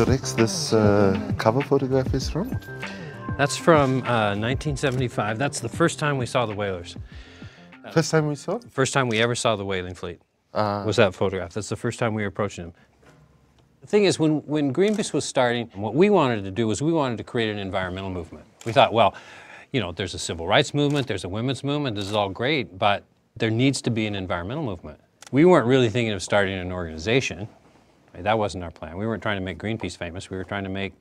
So Rex, this uh, cover photograph is from? That's from uh, 1975. That's the first time we saw the whalers. First time we saw? First time we ever saw the whaling fleet Uh, was that photograph. That's the first time we were approaching them. The thing is, when, when Greenpeace was starting, what we wanted to do was we wanted to create an environmental movement. We thought, well, you know, there's a civil rights movement, there's a women's movement, this is all great, but there needs to be an environmental movement. We weren't really thinking of starting an organization. Right? That wasn't our plan. We weren't trying to make Greenpeace famous. We were trying to make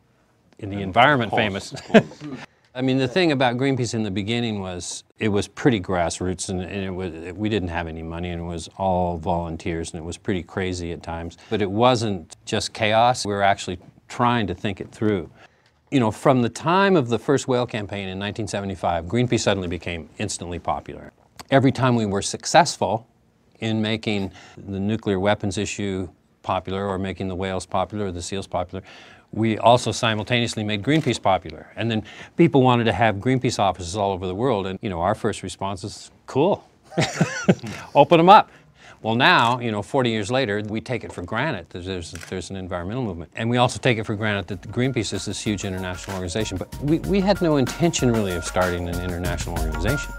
in the environment famous. I mean, the thing about Greenpeace in the beginning was it was pretty grassroots, and, and it was, we didn't have any money, and it was all volunteers, and it was pretty crazy at times. But it wasn't just chaos. We were actually trying to think it through. You know, from the time of the first whale campaign in 1975, Greenpeace suddenly became instantly popular. Every time we were successful in making the nuclear weapons issue popular or making the whales popular or the seals popular, we also simultaneously made Greenpeace popular. And then people wanted to have Greenpeace offices all over the world. And, you know, our first response is, cool, open them up. Well, now, you know, 40 years later, we take it for granted that there's, there's an environmental movement. And we also take it for granted that Greenpeace is this huge international organization. But we, we had no intention really of starting an international organization.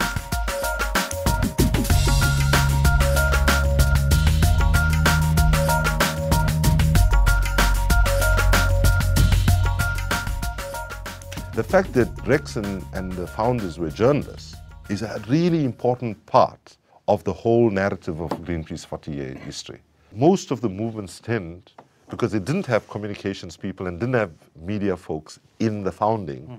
Fact that Rex and, and the founders were journalists is a really important part of the whole narrative of Greenpeace 40 year history. Most of the movements tend, because they didn't have communications people and didn't have media folks in the founding, hmm.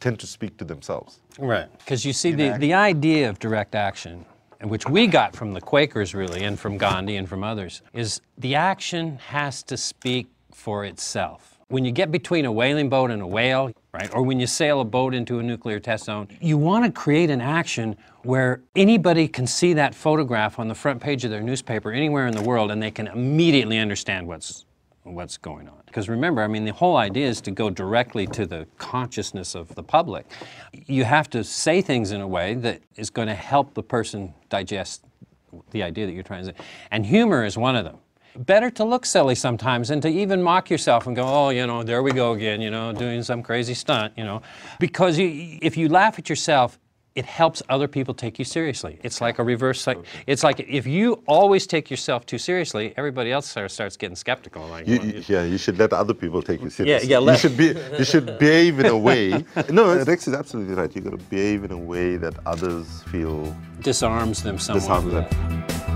tend to speak to themselves. Right. Because you see, the, the idea of direct action, which we got from the Quakers really, and from Gandhi and from others, is the action has to speak for itself. When you get between a whaling boat and a whale, right, or when you sail a boat into a nuclear test zone, you want to create an action where anybody can see that photograph on the front page of their newspaper anywhere in the world and they can immediately understand what's what's going on. Because remember, I mean, the whole idea is to go directly to the consciousness of the public. You have to say things in a way that is going to help the person digest the idea that you're trying to say. And humor is one of them. Better to look silly sometimes and to even mock yourself and go, oh, you know, there we go again, you know, doing some crazy stunt, you know. Because you, if you laugh at yourself, it helps other people take you seriously. It's like a reverse psych. It's like if you always take yourself too seriously, everybody else sort of starts getting skeptical. Like, You, well, you- yeah, you should let other people take you seriously. yeah, you let- should be, you should behave in a way. No, Rex is absolutely right. You got to behave in a way that others feel disarms them somewhat. disarms them.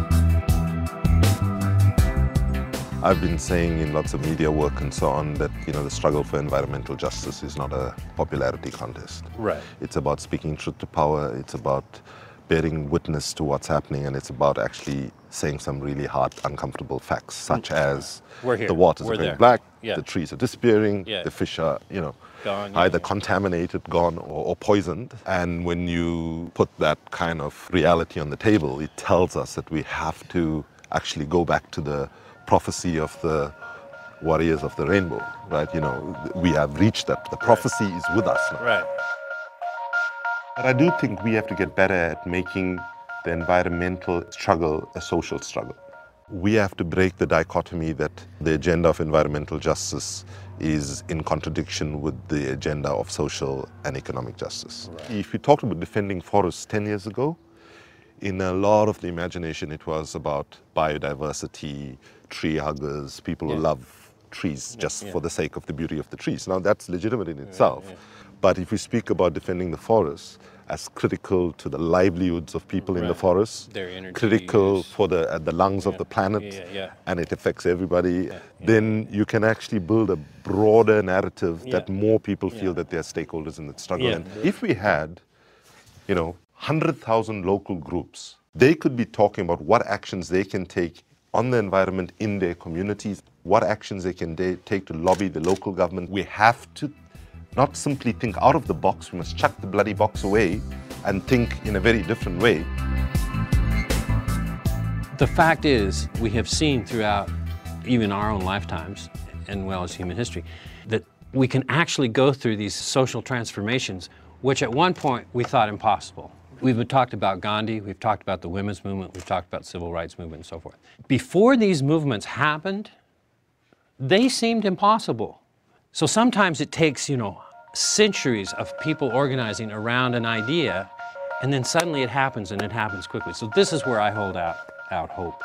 I've been saying in lots of media work and so on that you know the struggle for environmental justice is not a popularity contest. Right. It's about speaking truth to power. It's about bearing witness to what's happening, and it's about actually saying some really hard, uncomfortable facts, such mm. as We're here. the waters We're are going black, Yeah. the trees are disappearing, Yeah. the fish are you know Gone, either yeah. contaminated, gone, or, or poisoned. And when you put that kind of reality on the table, it tells us that we have to actually go back to the prophecy of the warriors of the rainbow, right? You know, we have reached that. The prophecy is with us now. Right. But I do think we have to get better at making the environmental struggle a social struggle. We have to break the dichotomy that the agenda of environmental justice is in contradiction with the agenda of social and economic justice. If you talked about defending forests 10 years ago, in a lot of the imagination, it was about biodiversity, tree huggers, people who love trees just yeah. for the sake of the beauty of the trees. Now, that's legitimate in itself. But if we speak about defending the forests as critical to the livelihoods of people in the Right. forests, critical use. for the, uh, the lungs of the planet, Yeah, yeah, yeah. and it affects everybody, then you can actually build a broader narrative that more people feel Yeah. that they're stakeholders in the struggle. Yeah. And if we had, you know, 100,000 local groups, they could be talking about what actions they can take on the environment in their communities, what actions they can da- take to lobby the local government. We have to not simply think out of the box, we must chuck the bloody box away and think in a very different way. The fact is, we have seen throughout even our own lifetimes, and well as human history, that we can actually go through these social transformations, which at one point we thought impossible. We've talked about Gandhi, we've talked about the women's movement, we've talked about civil rights movement and so forth. Before these movements happened, they seemed impossible. So sometimes it takes, you know, centuries of people organizing around an idea, and then suddenly it happens and it happens quickly. So this is where I hold out, out hope.